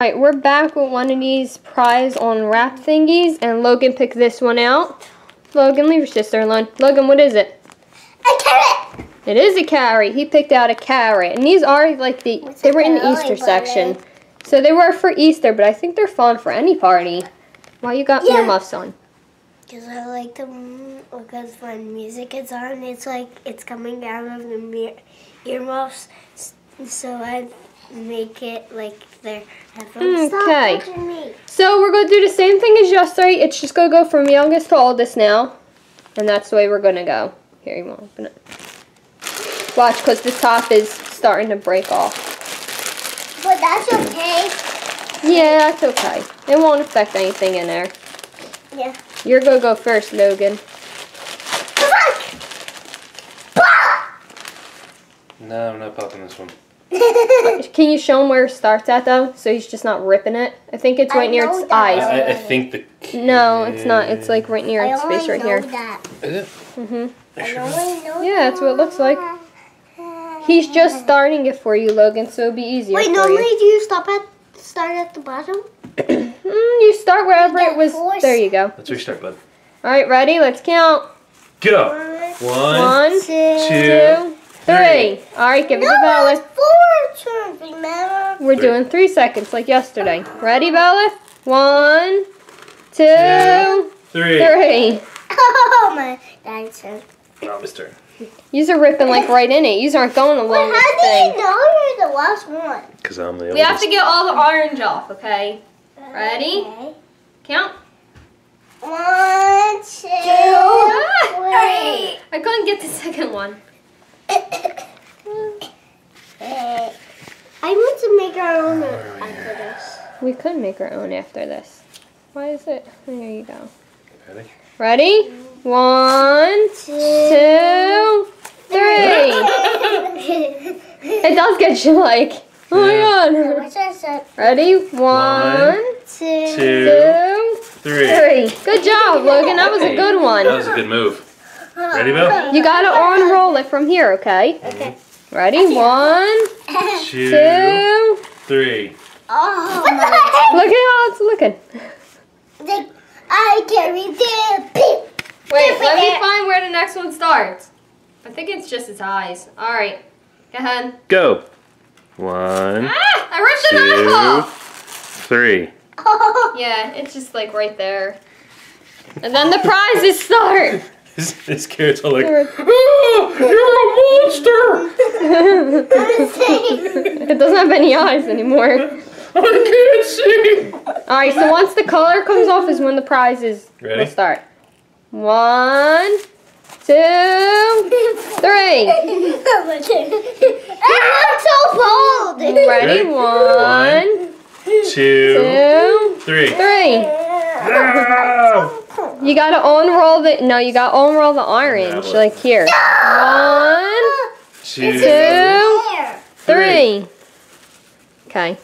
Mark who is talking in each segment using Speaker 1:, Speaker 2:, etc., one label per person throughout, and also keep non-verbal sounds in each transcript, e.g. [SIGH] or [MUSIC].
Speaker 1: Alright, we're back with one of these prize on wrap thingies, and Logan picked this one out. Logan, leave your sister alone. Logan, what is it?
Speaker 2: A carrot.
Speaker 1: It is a carrot. He picked out a carrot, and these are like the
Speaker 2: What's
Speaker 1: they were in the Easter section, so they were for Easter. But I think they're fun for any party. Why you got
Speaker 2: Yeah.
Speaker 1: earmuffs on?
Speaker 2: Because I like them because when music is on, it's like it's coming out of the mir- earmuffs. So I make it like their headphones. Hmm,
Speaker 1: okay. So we're gonna do the same thing as yesterday. It's just gonna go from youngest to oldest now, and that's the way we're gonna go. Here, you won't open it. Watch, cause the top is starting to break off.
Speaker 2: But that's okay.
Speaker 1: Yeah, that's okay. It won't affect anything in there.
Speaker 2: Yeah.
Speaker 1: You're gonna go first, Logan.
Speaker 3: No, I'm not popping this one. [LAUGHS]
Speaker 1: Can you show him where it starts at though? So he's just not ripping it. I think it's
Speaker 2: I
Speaker 1: right near its
Speaker 2: that.
Speaker 1: Eyes.
Speaker 3: I, I think the.
Speaker 1: No, it's not. It's like right near
Speaker 2: I
Speaker 1: its face right
Speaker 2: know
Speaker 1: here.
Speaker 2: that.
Speaker 3: Is it?
Speaker 1: Mhm.
Speaker 3: I
Speaker 2: I
Speaker 3: sure
Speaker 2: only
Speaker 3: is.
Speaker 2: know
Speaker 1: Yeah, that's what it looks like. He's just starting it for you, Logan, so it'll be easier
Speaker 2: Wait, normally
Speaker 1: you.
Speaker 2: do you stop at start at the bottom? [CLEARS THROAT]
Speaker 1: Mm, you start wherever
Speaker 2: get
Speaker 1: it was.
Speaker 2: force.
Speaker 1: There you go.
Speaker 3: Let's restart, bud.
Speaker 1: All right, ready? Let's count.
Speaker 3: Go.
Speaker 2: One,
Speaker 3: One.
Speaker 1: One,
Speaker 2: two,
Speaker 1: two, three. All right, give it
Speaker 2: No,
Speaker 1: to Bella.
Speaker 2: it's four remember?
Speaker 1: We're
Speaker 3: Three.
Speaker 1: doing three seconds like yesterday. Ready, Bella? One, two,
Speaker 3: Three.
Speaker 1: three.
Speaker 2: Oh my, that's it.
Speaker 3: Mama's turn.
Speaker 1: Yous are ripping like right in it. Yous aren't going
Speaker 2: But
Speaker 1: along
Speaker 2: how
Speaker 1: this
Speaker 2: do you know you're the last one?
Speaker 3: Because I'm the
Speaker 1: We have to get all the orange off, okay? Ready?
Speaker 2: Okay.
Speaker 1: Count.
Speaker 2: One, two,
Speaker 1: Ah!
Speaker 2: three. [LAUGHS]
Speaker 1: I couldn't get the second one. [LAUGHS]
Speaker 2: Uh, I want to make our own oh, after this.
Speaker 1: We could make our own after this. Why is it? There you go.
Speaker 3: Ready?
Speaker 1: Ready? One, two, three. [LAUGHS] It does get you like, oh my god.
Speaker 2: What's that said?
Speaker 1: Ready? One,
Speaker 2: Two.
Speaker 3: Two.
Speaker 1: two,
Speaker 3: Three.
Speaker 1: three. Good job, Logan. That was a good one.
Speaker 3: That was a good move. Ready, Bill?
Speaker 1: You gotta unroll it from here, okay?
Speaker 2: Okay.
Speaker 1: Ready? One, [LAUGHS]
Speaker 3: Two.
Speaker 1: two.
Speaker 3: Three.
Speaker 2: Oh my.
Speaker 1: Look at how it's looking.
Speaker 2: The, I carry the pink.
Speaker 1: Wait, let me find where the next one starts. I think it's just its eyes. All right, go ahead.
Speaker 3: Go. One,
Speaker 1: Ah, I ripped an eye off.
Speaker 3: three.
Speaker 2: Oh. [LAUGHS]
Speaker 1: Yeah, it's just like right there. And then the prizes start. [LAUGHS]
Speaker 3: His, his carrots are like,
Speaker 1: You're a-
Speaker 3: oh, you're a monster!
Speaker 1: it doesn't have any eyes anymore.
Speaker 3: I can't see!
Speaker 1: All right, so once the color comes off is when the prizes
Speaker 3: Ready?
Speaker 1: will start. One, two, three. [LAUGHS]
Speaker 2: Ah, I'm so bold.
Speaker 1: Ready?
Speaker 3: Ready?
Speaker 1: One,
Speaker 3: Two,
Speaker 1: two,
Speaker 3: three.
Speaker 1: three.
Speaker 3: No!
Speaker 1: You gotta unroll the no, you gotta unroll the orange
Speaker 3: Yeah,
Speaker 1: like here. One,
Speaker 3: Two,
Speaker 1: two, three. Okay.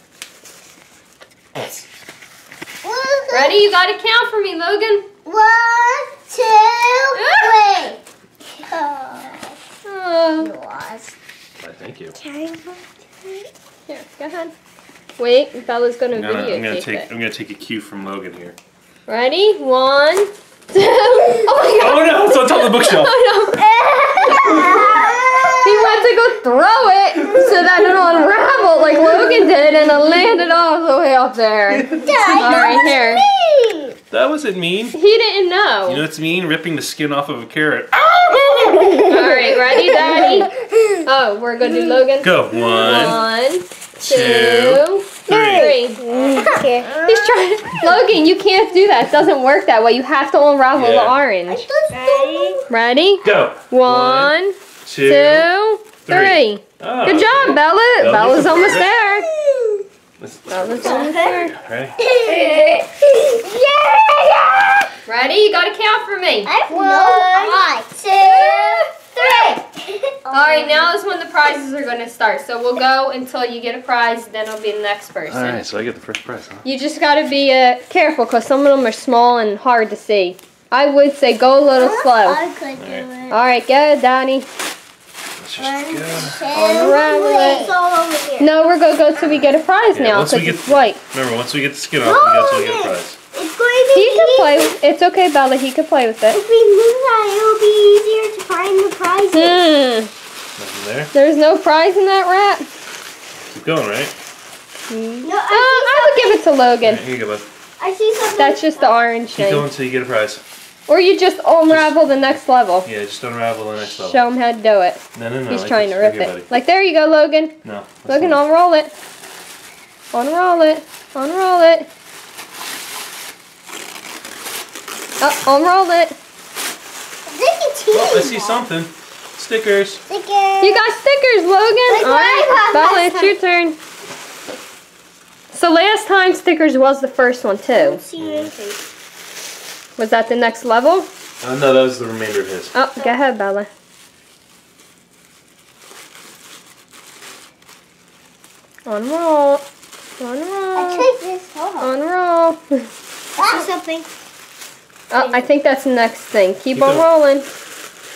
Speaker 1: Ready? You gotta count for me, Logan.
Speaker 2: One, two, ah! three. Oh,
Speaker 1: Oh.
Speaker 2: you
Speaker 3: Thank you.
Speaker 1: Here, go ahead. Wait, Bella's gonna
Speaker 3: I'm gonna, I'm gonna
Speaker 1: videotape
Speaker 3: take
Speaker 1: it.
Speaker 3: I'm gonna take a cue from Logan here.
Speaker 1: Ready? One, two. Oh my god!
Speaker 3: Oh no! It's on top of the bookshelf. [LAUGHS]
Speaker 1: Oh no! He went to go throw it so that it'll unravel like Logan did and it landed all the way up there. [LAUGHS] Alright, here.
Speaker 3: That wasn't mean.
Speaker 1: He didn't know.
Speaker 3: You know what's mean? Ripping the skin off of a carrot. [LAUGHS]
Speaker 1: Alright, ready, Daddy? Oh, we're gonna do Logan.
Speaker 3: Go. One,
Speaker 1: One,
Speaker 3: two,
Speaker 1: two,
Speaker 3: three.
Speaker 1: three. He's trying. Logan, you can't do that. It doesn't work that way. You have to unravel the orange. Ready?
Speaker 3: Go.
Speaker 1: One,
Speaker 3: two,
Speaker 1: two, three.
Speaker 3: Oh,
Speaker 1: Good job, Bella.
Speaker 3: Bella.
Speaker 1: Bella's almost there.
Speaker 3: Let's- let's-
Speaker 1: Bella's almost there.
Speaker 3: Ready?
Speaker 2: Yeah!
Speaker 1: Ready? You gotta count for me.
Speaker 2: I have no two, three.
Speaker 1: All right, now is when the prizes are gonna start. So we'll go until you get a prize, then it'll be the next person.
Speaker 3: All right, so I get the first prize, huh?
Speaker 1: You just gotta be uh, careful because some of them are small and hard to see. I would say go a little slow.
Speaker 2: I could do it.
Speaker 1: All right, go, Donnie.
Speaker 3: Let's just go.
Speaker 1: Unravel it.
Speaker 2: It's all over here.
Speaker 1: No, we're gonna go till we get a prize
Speaker 3: Yeah,
Speaker 1: now
Speaker 3: once
Speaker 1: because
Speaker 3: we get-
Speaker 1: it's white.
Speaker 3: Remember, once we get the skin off, we got to get a prize.
Speaker 2: It's going to be
Speaker 1: He can play. With, it's okay, Bella. He can play with it.
Speaker 2: If we move that, it'll be easier to find the prizes.
Speaker 1: Hmm.
Speaker 3: Nothing there.
Speaker 1: There's no prize in that wrap.
Speaker 3: Keep going, right?
Speaker 2: No,
Speaker 1: Uh,
Speaker 2: I,
Speaker 1: I would give it to Logan.
Speaker 3: Here you go, bud.
Speaker 2: I see something.
Speaker 1: That's just the orange
Speaker 3: Keep
Speaker 1: thing.
Speaker 3: going until you get a prize.
Speaker 1: Or you just unravel the next level.
Speaker 3: Yeah, just unravel the next level.
Speaker 1: Show him how to do it.
Speaker 3: No, no, no.
Speaker 1: He's
Speaker 3: like
Speaker 1: trying
Speaker 3: this.
Speaker 1: to rip
Speaker 3: Here,
Speaker 1: it.
Speaker 3: buddy.
Speaker 1: Like there you go, Logan.
Speaker 3: No.
Speaker 1: Logan,
Speaker 3: not-
Speaker 1: unroll it. Unroll it. Unroll it. Oh, unroll it.
Speaker 3: Oh, I see something. Stickers.
Speaker 2: Stickers.
Speaker 1: You got stickers, Logan.
Speaker 2: Like
Speaker 1: All
Speaker 2: what I
Speaker 1: right,
Speaker 2: got
Speaker 1: Bella,
Speaker 2: last
Speaker 1: it's your turn. So last time stickers was the first one too.
Speaker 2: see. Mm-hmm.
Speaker 1: Was that the next level?
Speaker 3: Oh, no, that was the remainder of his.
Speaker 1: Oh, go ahead, Bella. Unroll.
Speaker 2: I
Speaker 1: Unroll.
Speaker 2: tried this. Hold on.
Speaker 1: Unroll.
Speaker 2: I [LAUGHS] something.
Speaker 1: Oh, I think that's the next thing. Keep
Speaker 3: Keep
Speaker 1: on
Speaker 3: going.
Speaker 1: rolling.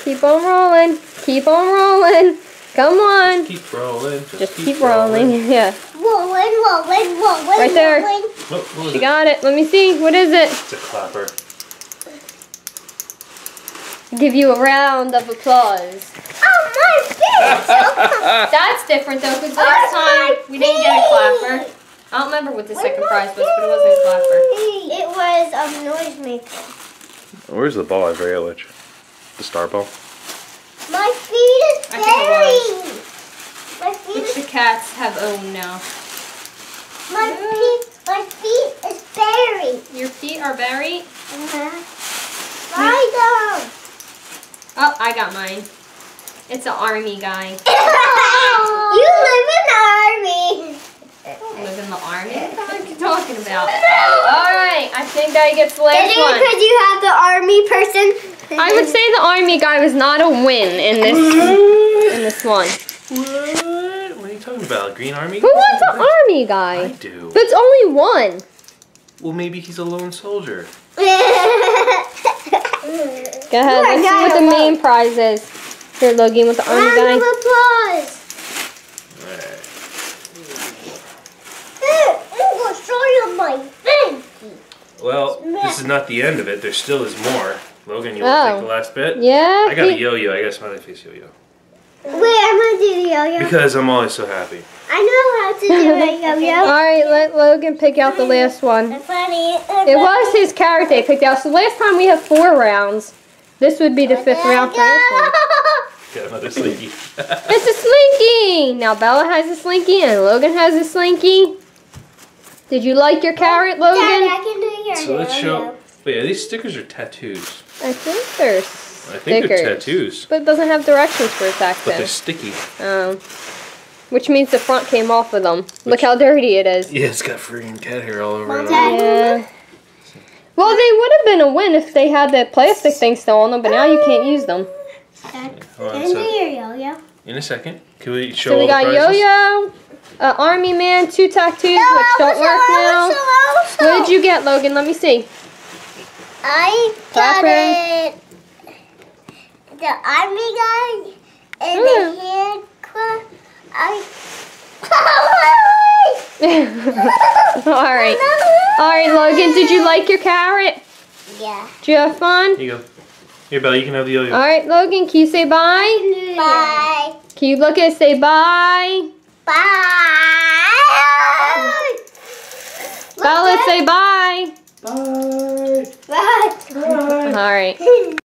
Speaker 1: Keep on rolling. Keep on rolling. Come on.
Speaker 3: Keep rolling. Just,
Speaker 1: Just keep rolling. [LAUGHS] Yeah.
Speaker 2: Rolling, rolling, rolling.
Speaker 1: Right there.
Speaker 2: rolling.
Speaker 3: Oh, what was it?
Speaker 1: got it. Let me see. What is it?
Speaker 3: It's a clapper.
Speaker 1: Give you a round of applause.
Speaker 2: Oh, my feet. [LAUGHS]
Speaker 1: That's different though, because
Speaker 2: Oh,
Speaker 1: last time
Speaker 2: my
Speaker 1: we didn't get a clapper. I don't remember what the second prize was, but it wasn't a clapper.
Speaker 2: It was um, noise maker.
Speaker 3: Where's the ball I forget which? The star ball?
Speaker 2: My feet is buried. My feet
Speaker 1: Which the cats have owned now.
Speaker 2: my feet my feet is buried.
Speaker 1: Your feet are buried.
Speaker 2: Uh-huh. Lie down.
Speaker 1: Oh, I got mine. It's an army guy. [LAUGHS]
Speaker 2: you live in the army.
Speaker 1: I Live in the army? What are you talking about? [LAUGHS] Alright, I think I get the last
Speaker 2: Is it
Speaker 1: one.
Speaker 2: because you have the army person?
Speaker 1: I would say the army guy was not a win in this in this one.
Speaker 3: What? What are you talking about? Green Army?
Speaker 1: Who wants an army guy?
Speaker 3: I
Speaker 1: guy?
Speaker 3: do.
Speaker 1: But it's only one.
Speaker 3: Well, maybe he's a lone soldier.
Speaker 1: Go ahead, let's see what the main prize is. Here, Logan, with the army
Speaker 2: Round of
Speaker 1: guy.
Speaker 2: applause.
Speaker 3: Alright.
Speaker 2: I'm gonna show you my face.
Speaker 3: Well, this is not the end of it. There still is more. Logan, you want to
Speaker 1: Oh.
Speaker 3: take the oh. last bit?
Speaker 1: Yeah.
Speaker 3: I got a yo-yo. I got a smiley face yo-yo.
Speaker 2: Wait, I'm gonna do the yo-yo.
Speaker 3: Because I'm always so happy.
Speaker 2: I know how to do a [LAUGHS]
Speaker 1: All
Speaker 2: yo-yo.
Speaker 1: right, let Logan pick out the last one.
Speaker 2: I'm funny.
Speaker 1: It was his character he picked out. So last time we had four rounds. This would be the oh fifth round for this one.
Speaker 3: Got another slinky. [LAUGHS]
Speaker 1: It's a slinky! Now Bella has a slinky and Logan has a slinky. Did you like your carrot, Logan?
Speaker 2: Daddy, I
Speaker 1: Logan?
Speaker 2: can do your
Speaker 3: so let's
Speaker 2: yo-yo.
Speaker 3: show. Wait, are these stickers are tattoos?
Speaker 1: I think they're
Speaker 3: I think they're
Speaker 1: stickers.
Speaker 3: tattoos.
Speaker 1: But it doesn't have directions for its
Speaker 3: But they're sticky.
Speaker 1: Um, which means the front came off of them. Look how dirty it is.
Speaker 3: Yeah, it's got freaking cat hair all over
Speaker 2: Mom,
Speaker 3: it.
Speaker 2: Dad.
Speaker 1: Yeah. Well, they would have been a win if they had the plastic thing still on them, but now you can't use them.
Speaker 2: Dad,
Speaker 3: Hold
Speaker 2: can do
Speaker 3: so
Speaker 2: your yo-yo.
Speaker 3: in a second, can we show
Speaker 1: So we got? Yo-Yo, uh, Army Man, two tattoos, which don't work now. What did you get, Logan? Let me see.
Speaker 2: I got
Speaker 1: Clapper.
Speaker 2: it. The army guy and
Speaker 1: Mm.
Speaker 2: the hand clap. I. [LAUGHS]
Speaker 1: All right. All right, Logan, did you like your carrot?
Speaker 2: Yeah.
Speaker 1: Did you have fun?
Speaker 3: Here you go. Here, Bella, you can have the yo-yo.
Speaker 1: All right, Logan, can you say bye?
Speaker 2: Bye.
Speaker 1: Can you look at it, say bye?
Speaker 2: Bye.
Speaker 1: Bella, say bye.
Speaker 3: Bye.
Speaker 2: Bye.
Speaker 1: All right.
Speaker 2: Bye. [LAUGHS]